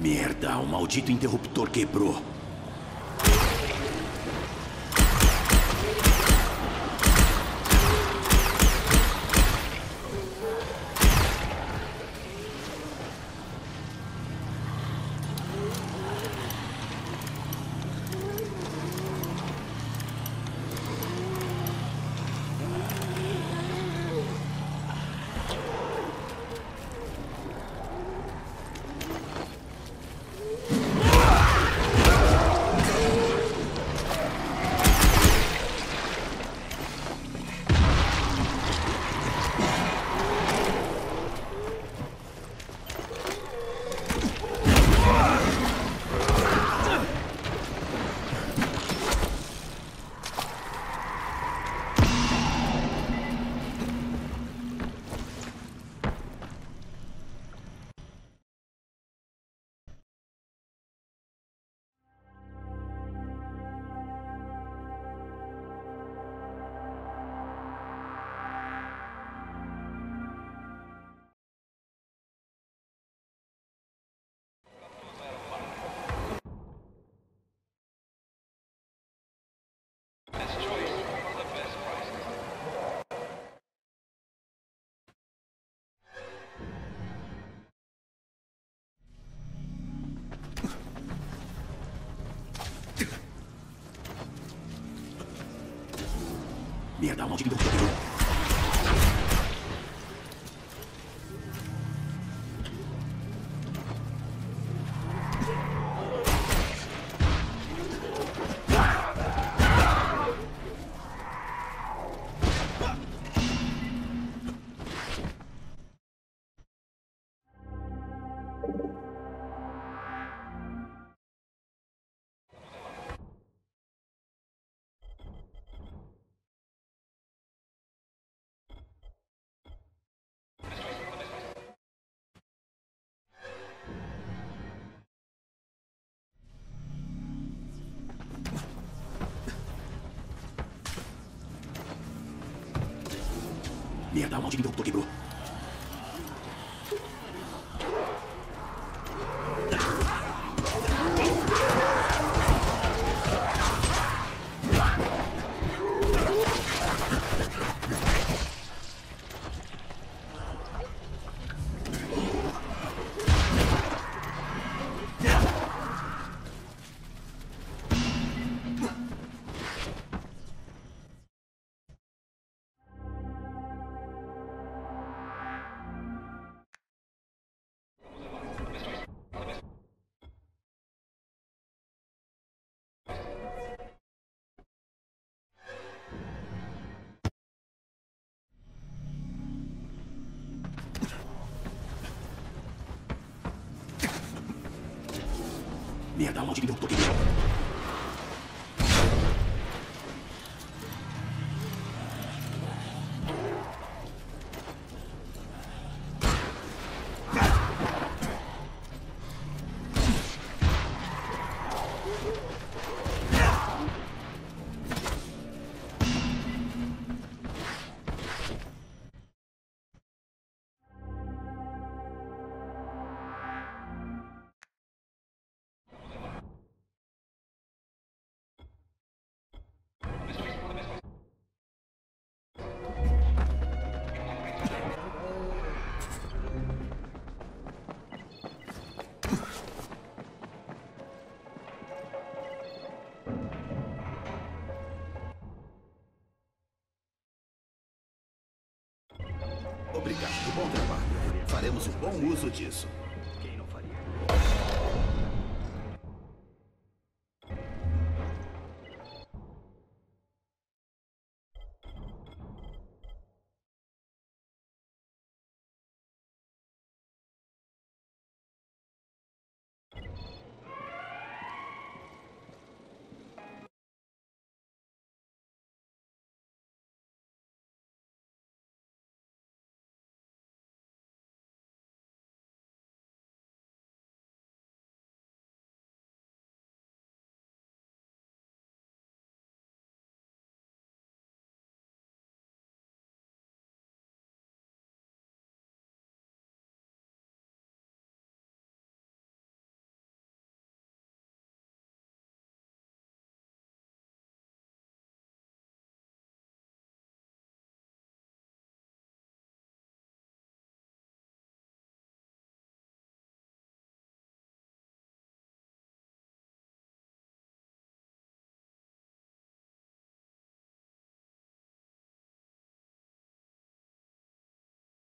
Merda, o maldito interruptor quebrou. Mierda, vamos, chiquito, chiquito. Merda, onde o interruptor quebrou? Merda, onde que deu um toque? Bom trabalho. Faremos um bom uso disso.